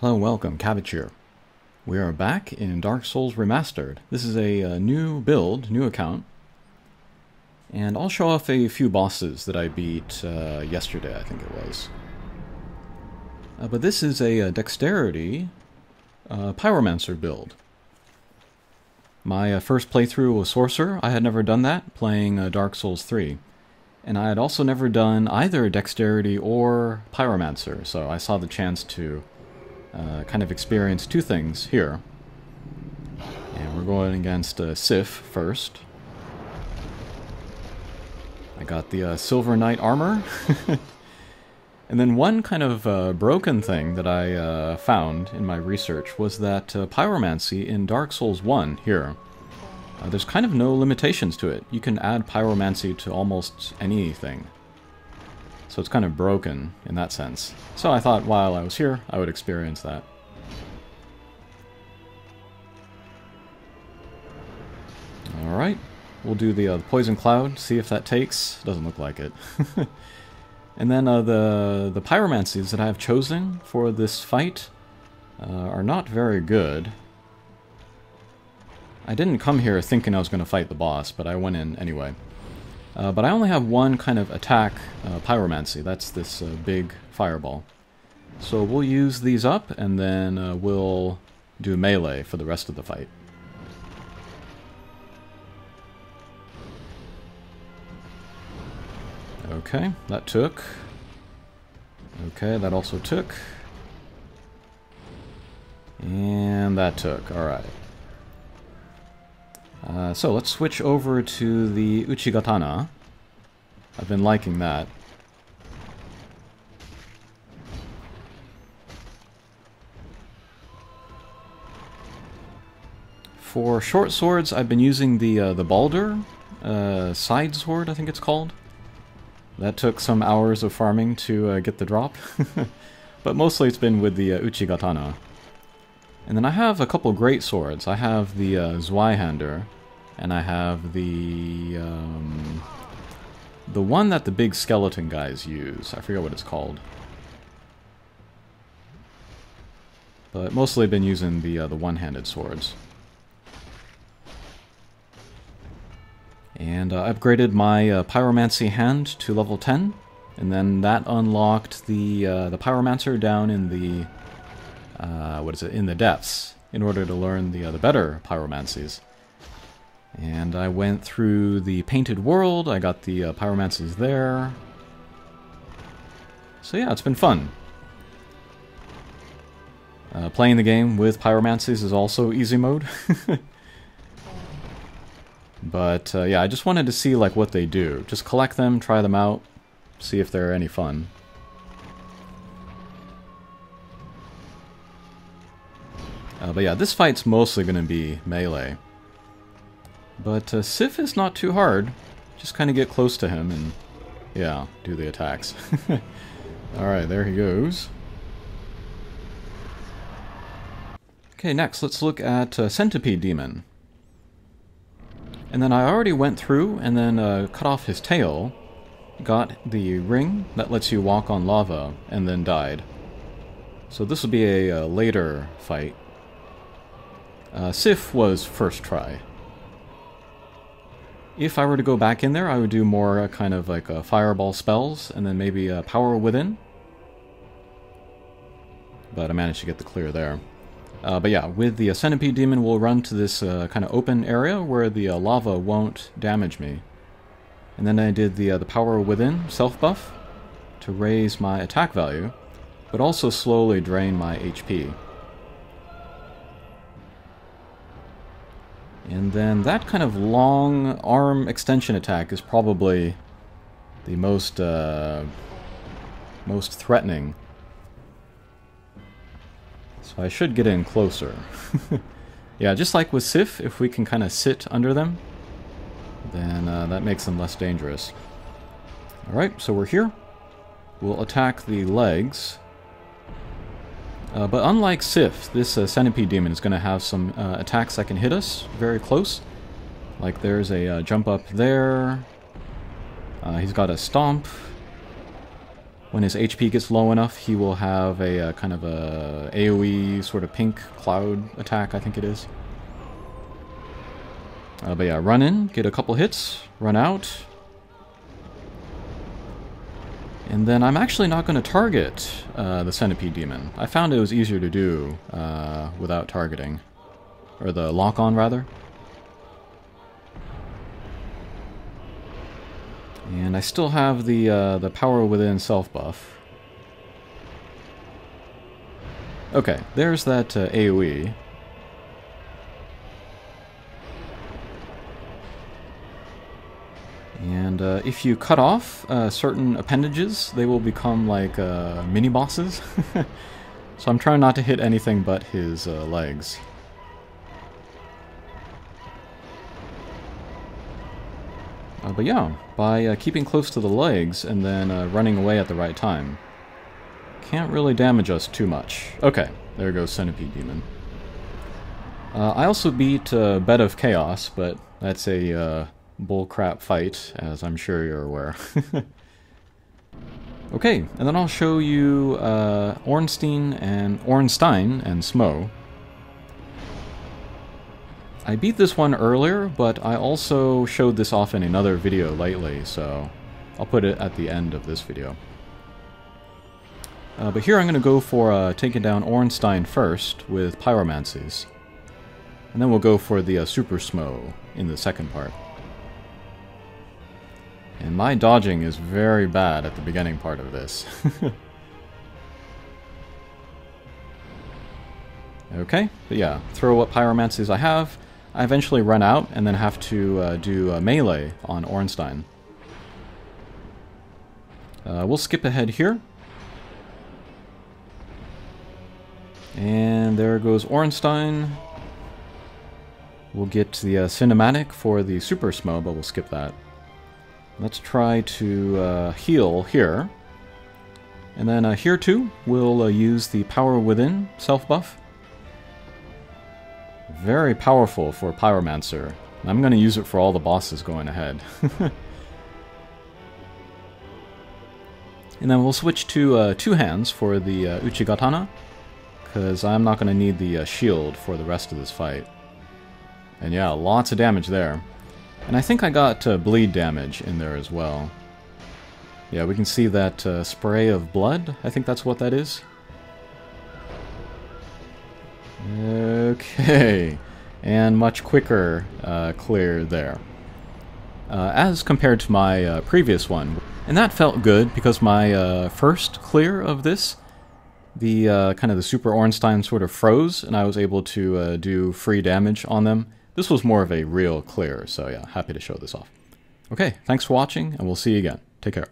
Hello and welcome, Cabbage here. We are back in Dark Souls Remastered. This is a, uh new build, new account, and I'll show off a few bosses that I beat uh, yesterday, I think it was. Uh, but this is a, uh dexterity uh, pyromancer build. My uh, first playthrough was Sorcerer. I had never done that, playing Dark Souls 3. And I had also never done either dexterity or pyromancer, so I saw the chance to uh, kind of experience two things here. And we're going against uh, Sif first. I got the uh, Silver Knight armor. and then one kind of uh, broken thing that I uh, found in my research was that uh, pyromancy in Dark Souls 1 here, uh, there's kind of no limitations to it. You can add pyromancy to almost anything. So it's kind of broken in that sense. So I thought while I was here, I would experience that. Alright, we'll do the, uh, Poison Cloud, see if that takes. Doesn't look like it. and then uh, the, the Pyromancies that I have chosen for this fight uh, are not very good. I didn't come here thinking I was going to fight the boss, but I went in anyway. Uh, but I only have one kind of attack uh, pyromancy. That's this uh, big fireball. So we'll use these up, and then uh, we'll do melee for the rest of the fight. Okay, that took. Okay, that also took. And that took, alright. Uh, so let's switch over to the Uchigatana. I've been liking that. For short swords, I've been using the uh, the Balder uh, side sword, I think it's called. That took some hours of farming to uh, get the drop, but mostly it's been with the uh, Uchigatana. And then I have a couple great swords. I have the uh, Zweihander, and I have the um, the one that the big skeleton guys use. I forget what it's called. But mostly I've been using the uh, the one-handed swords. And uh, upgraded my uh, Pyromancy hand to level 10, and then that unlocked the uh, the Pyromancer down in the uh, what is it in the depths in order to learn the uh, the better Pyromancies. And I went through the Painted World, I got the uh, Pyromancies there. So yeah, it's been fun. Uh, playing the game with Pyromancies is also easy mode. but uh, yeah, I just wanted to see like what they do. Just collect them, try them out, see if they're any fun. Uh, but yeah, this fight's mostly going to be melee. But uh, Sif is not too hard. Just kind of get close to him and, yeah, do the attacks. Alright, there he goes. Okay, next let's look at uh, Centipede Demon. And then I already went through and then uh, cut off his tail, got the ring that lets you walk on lava, and then died. So this will be a, uh, later fight. Uh, Sif was first try. If I were to go back in there, I would do more uh, kind of like uh, fireball spells, and then maybe uh, power within. But I managed to get the clear there. Uh, but yeah, with the Centipede Demon, we'll run to this uh, kind of open area where the uh, lava won't damage me. And then I did the, the Power Within self-buff to raise my attack value, but also slowly drain my HP. And then that kind of long arm extension attack is probably the most, uh, most threatening. So I should get in closer. yeah, just like with Sif, if we can kind of sit under them, then uh, that makes them less dangerous. Alright, so we're here. We'll attack the legs. Uh, but unlike Sif, this uh, Centipede Demon is going to have some uh, attacks that can hit us very close. Like there's a uh, jump up there. Uh, he's got a stomp. when his HP gets low enough, he will have a, a kind of a AoE sort of pink cloud attack, I think it is. Uh, but yeah, run in, get a couple hits, run out. And then I'm actually not going to target uh, the Centipede Demon. I found it was easier to do uh, without targeting. Or the lock-on, rather. And I still have the uh, the power within self buff. Okay, there's that uh, AoE. And uh, if you cut off uh, certain appendages, they will become like uh, mini bosses. so I'm trying not to hit anything but his uh, legs. Uh, but yeah, by uh, keeping close to the legs and then running away at the right time, can't really damage us too much. Okay, there goes Centipede Demon. I also beat Bed of Chaos, but that's a bullcrap fight, as I'm sure you're aware. okay, and then I'll show you uh, Ornstein and Ornstein and Smough. I beat this one earlier, but I also showed this off in another video lately, so I'll put it at the end of this video. Uh, but here I'm going to go for uh, taking down Ornstein first with Pyromancies. And then we'll go for the uh, Super Smough in the second part. And my dodging is very bad at the beginning part of this. okay, but yeah, throw what Pyromancies I have, I eventually run out and then have to uh, do a melee on Ornstein. Uh, we'll skip ahead here. And there goes Ornstein. We'll get the uh, cinematic for the Super Smough, but we'll skip that. Let's try to uh, heal here. And then uh, here too, we'll uh, use the Power Within self buff. Very powerful for Pyromancer. I'm going to use it for all the bosses going ahead. and then we'll switch to uh, two hands for the uh, Uchigatana, because I'm not going to need the uh, shield for the rest of this fight. And yeah, lots of damage there. And I think I got uh, bleed damage in there as well. Yeah, we can see that uh, spray of blood. I think that's what that is. Okay, and much quicker uh, clear there. Uh, as compared to my uh, previous one. And that felt good because my uh, first clear of this, the kind of the Super Ornstein sort of froze, and I was able to do free damage on them. This was more of a real clear, so yeah, happy to show this off. Okay, thanks for watching, and we'll see you again. Take care.